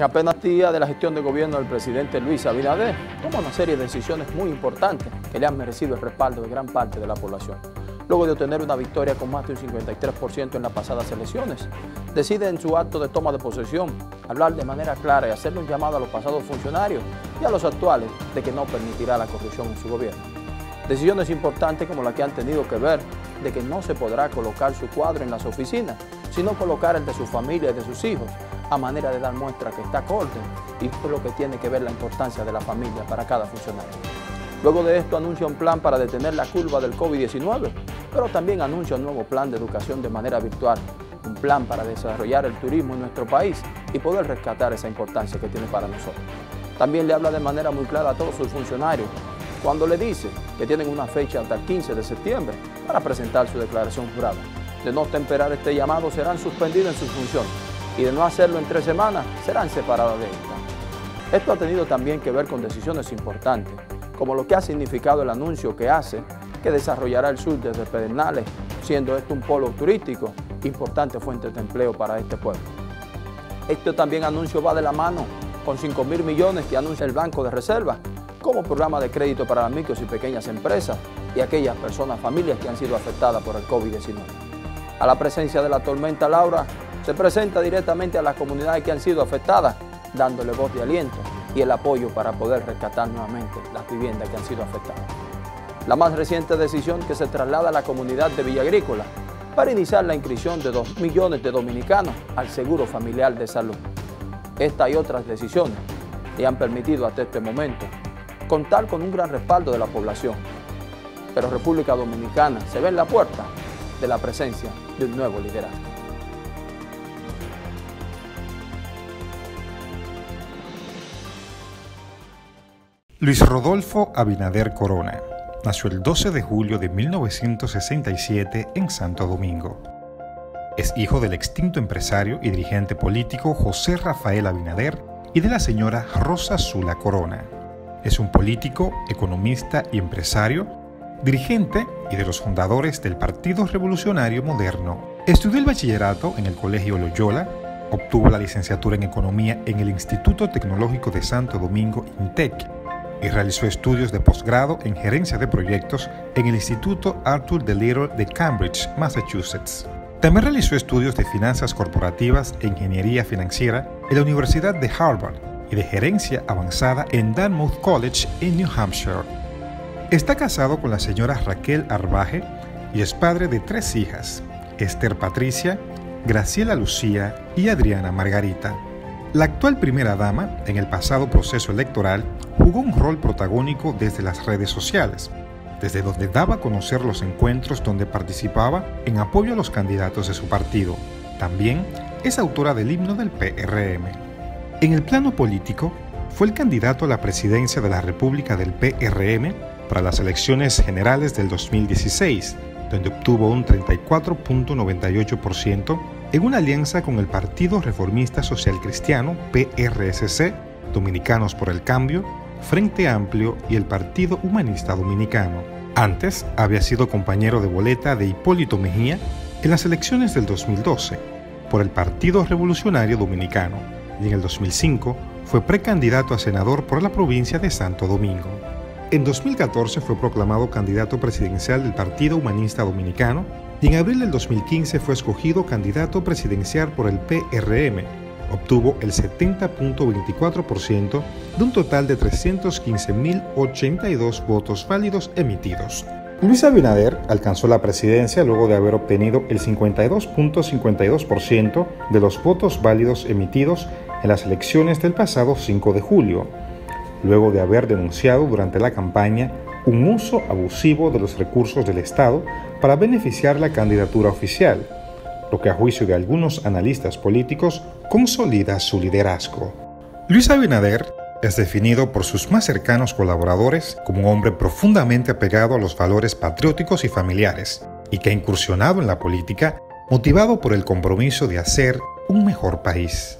En apenas días de la gestión de gobierno del presidente Luis Abinader, toma una serie de decisiones muy importantes que le han merecido el respaldo de gran parte de la población. Luego de obtener una victoria con más de un 53% en las pasadas elecciones, decide en su acto de toma de posesión hablar de manera clara y hacerle un llamado a los pasados funcionarios y a los actuales de que no permitirá la corrupción en su gobierno. Decisiones importantes como la que han tenido que ver de que no se podrá colocar su cuadro en las oficinas, sino colocar el de su familia y de sus hijos, a manera de dar muestra que está acorde y esto es lo que tiene que ver la importancia de la familia para cada funcionario. Luego de esto anuncia un plan para detener la curva del COVID-19, pero también anuncia un nuevo plan de educación de manera virtual, un plan para desarrollar el turismo en nuestro país y poder rescatar esa importancia que tiene para nosotros. También le habla de manera muy clara a todos sus funcionarios cuando le dice que tienen una fecha hasta el 15 de septiembre para presentar su declaración jurada. De no temperar este llamado serán suspendidos en sus funciones y de no hacerlo en tres semanas serán separadas de esta. Esto ha tenido también que ver con decisiones importantes, como lo que ha significado el anuncio que hace que desarrollará el sur desde Pedernales, siendo esto un polo turístico, importante fuente de empleo para este pueblo. Este también anuncio va de la mano con 5 mil millones que anuncia el Banco de Reserva como programa de crédito para las micros y pequeñas empresas y aquellas personas, familias que han sido afectadas por el COVID-19. A la presencia de la tormenta Laura, se presenta directamente a las comunidades que han sido afectadas, dándole voz de aliento y el apoyo para poder rescatar nuevamente las viviendas que han sido afectadas. La más reciente decisión que se traslada a la comunidad de Villa Agrícola para iniciar la inscripción de 2 millones de dominicanos al Seguro Familiar de Salud. Esta y otras decisiones le han permitido hasta este momento contar con un gran respaldo de la población. Pero República Dominicana se ve en la puerta de la presencia de un nuevo liderazgo. Luis Rodolfo Abinader Corona nació el 12 de julio de 1967 en Santo Domingo. Es hijo del extinto empresario y dirigente político José Rafael Abinader y de la señora Rosa Zula Corona. Es un político, economista y empresario, dirigente y de los fundadores del Partido Revolucionario Moderno. Estudió el bachillerato en el Colegio Loyola, obtuvo la licenciatura en Economía en el Instituto Tecnológico de Santo Domingo, INTEC, y realizó estudios de posgrado en gerencia de proyectos en el Instituto Arthur D. Little de Cambridge, Massachusetts. También realizó estudios de finanzas corporativas e ingeniería financiera en la Universidad de Harvard y de gerencia avanzada en Dartmouth College en New Hampshire. Está casado con la señora Raquel Arbaje y es padre de tres hijas, Esther Patricia, Graciela Lucía y Adriana Margarita. La actual primera dama, en el pasado proceso electoral, jugó un rol protagónico desde las redes sociales, desde donde daba a conocer los encuentros donde participaba en apoyo a los candidatos de su partido. También es autora del himno del PRM. En el plano político, fue el candidato a la presidencia de la República del PRM para las elecciones generales del 2016, donde obtuvo un 34.98% en una alianza con el Partido Reformista Social Cristiano, PRSC, Dominicanos por el Cambio, Frente Amplio y el Partido Humanista Dominicano. Antes había sido compañero de boleta de Hipólito Mejía en las elecciones del 2012 por el Partido Revolucionario Dominicano y en el 2005 fue precandidato a senador por la provincia de Santo Domingo. En 2014 fue proclamado candidato presidencial del Partido Humanista Dominicano y en abril del 2015 fue escogido candidato presidencial por el PRM. Obtuvo el 70.24% de un total de 315.082 votos válidos emitidos. Luis Abinader alcanzó la presidencia luego de haber obtenido el 52.52% de los votos válidos emitidos en las elecciones del pasado 5 de julio, luego de haber denunciado durante la campaña un uso abusivo de los recursos del Estado para beneficiar la candidatura oficial, lo que a juicio de algunos analistas políticos consolida su liderazgo. Luis Abinader es definido por sus más cercanos colaboradores como un hombre profundamente apegado a los valores patrióticos y familiares, y que ha incursionado en la política motivado por el compromiso de hacer un mejor país.